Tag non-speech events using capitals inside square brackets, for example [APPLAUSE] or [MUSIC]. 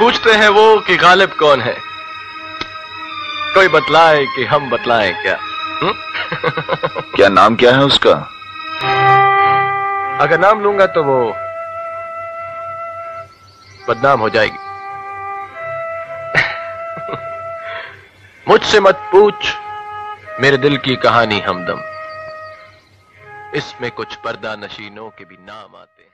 पूछते हैं वो कि गालिब कौन है? कोई बतलाए कि हम बतलाएँ क्या? [LAUGHS] क्या नाम क्या है उसका? अगर नाम लूँगा तो वो बदनाम हो जाएगी। [LAUGHS] मुझसे मत पूछ मेरे दिल की कहानी हमदम। इसमें कुछ पर्दा नशीनों के भी नाम आते हैं।